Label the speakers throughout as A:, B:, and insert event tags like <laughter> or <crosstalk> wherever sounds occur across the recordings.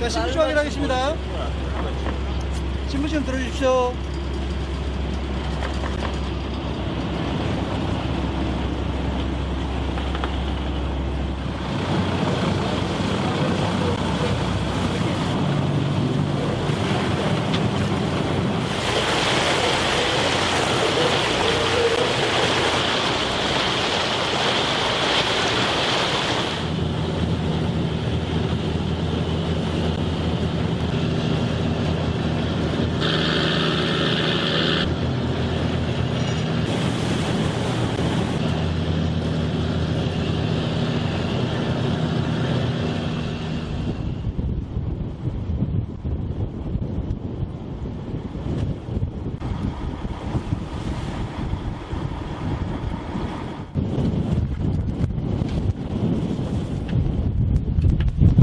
A: 자, 신분증 확인하겠습니다. 신분증 들어주십시오.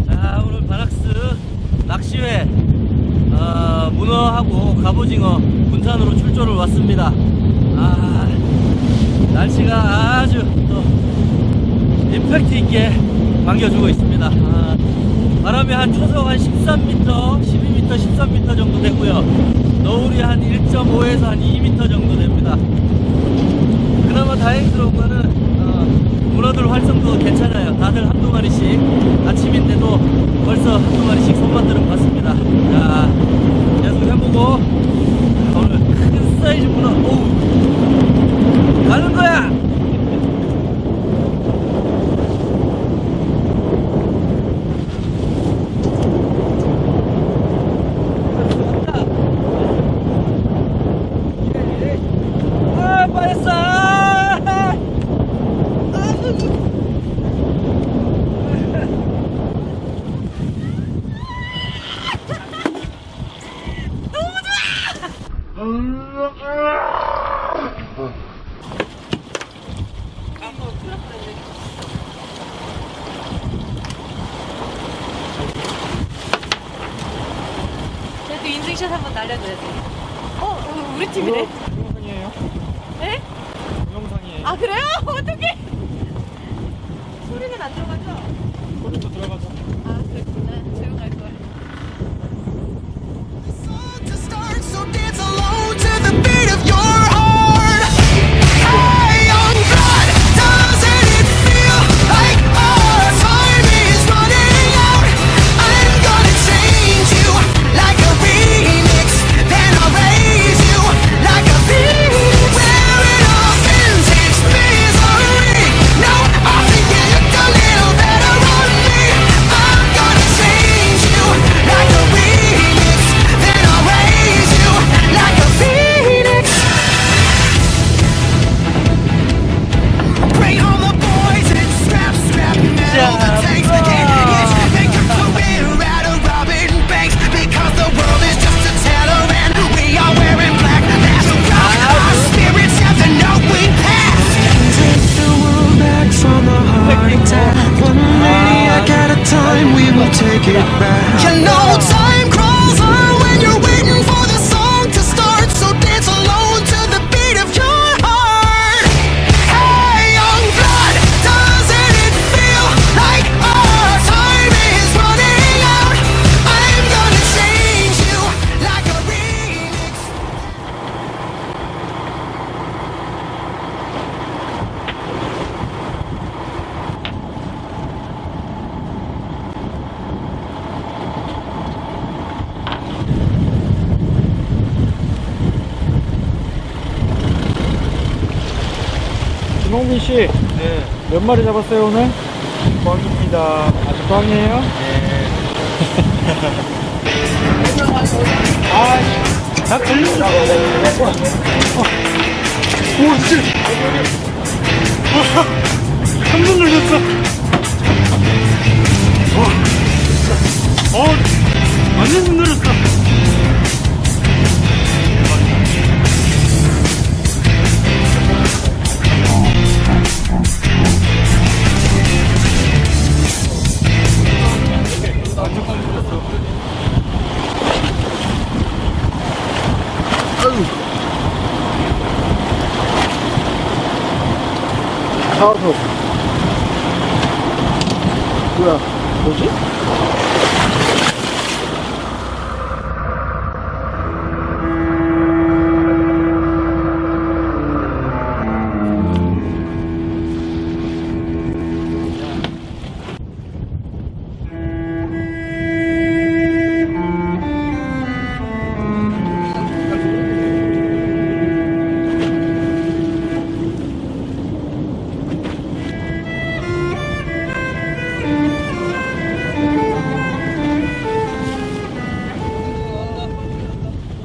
B: 자 오늘 바락스 낚시회 어, 문어하고 갑오징어 군산으로 출조를 왔습니다. 아 날씨가 아주 또 임팩트 있게 반겨주고 있습니다. 아, 바람이 한 초속 한 13m 12m 13m 정도 되고요. 너울이 한 1.5에서 한 2m 정도 됩니다. 그나마 다행스러운 거는 어, 문어들 활성도 괜찮아요. 다들 한두 마리씩 아침인데도 벌써 한두 마리씩 손맛들은 봤습니다. 자, 계속 해보고 오늘 큰 사이즈 문어 오우 가는 거야. 아, 빠졌어!
C: 그래도 인증샷 한번 날려줘야지. 어, 어, 우리 팀이네.
A: 동영상이에요.
C: 네?
A: 동영상이에요.
C: 아, 그래요? <laughs> 어떡해. 소리는 안 들어가죠?
A: 소리도 들어가죠.
D: get back.
A: 김홍민 씨. 네. 몇 마리 잡았어요 오늘? 꽝입니다. 아주 꽝이에요? 네. <laughs> 아, 나 걸린 줄. 어. 오, 진짜. <laughs> 한번 눌렸어. 어, 어, 완전 흔들렸어. 사와서 뭐야 뭐지?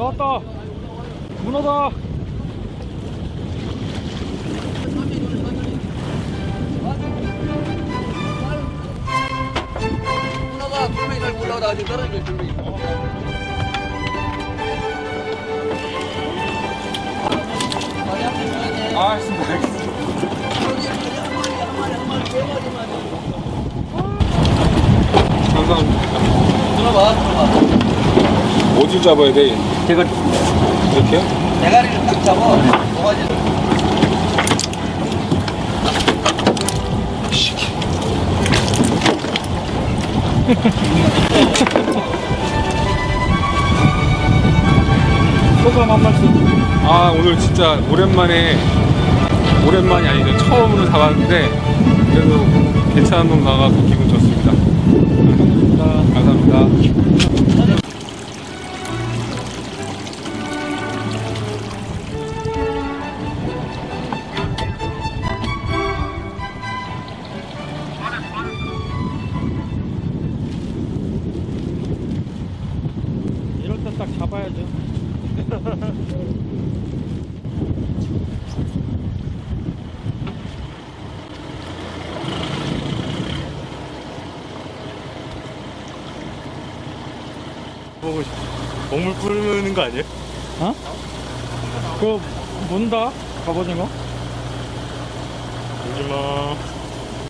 B: 나왔다 문어다 문어가
E: 구름이 잘 올라오다 아직 떨어질 준비 아, 알겠습니다. 감사합니다.
B: 들어봐, 들어봐.
E: 어디 잡아야 돼?
B: 제가
E: 이렇게요?
B: 대가리를 딱 잡아. 뭐가지? <laughs>
E: 소감 한 말씀. 아, 오늘 진짜 오랜만에, 오랜만이 아니죠. 처음으로 잡았는데, 그래도 괜찮은 놈 나가서 기분 좋습니다. 감사합니다. 이럴
A: 보고 싶어. 먹물 뿌리는 거 아니에요?
E: 어? 그거 문다? 갑오징어?
A: 울지 마.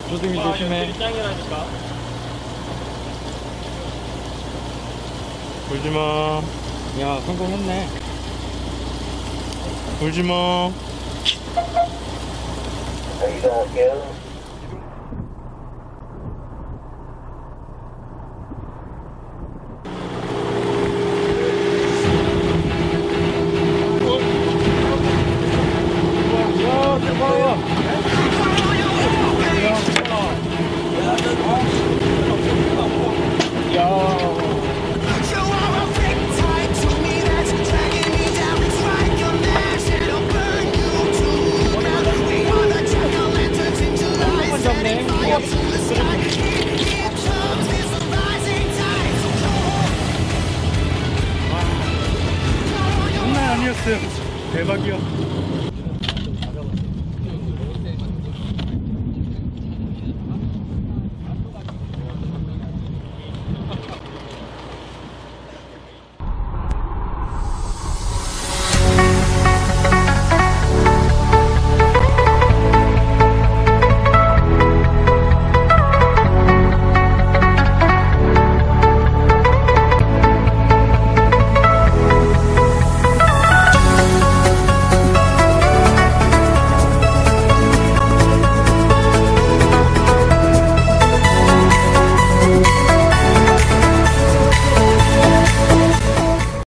E: 조등이 조심해.
A: 짱이라니까. 울지 마.
E: 야, 성공했네.
A: 울지 마. 야,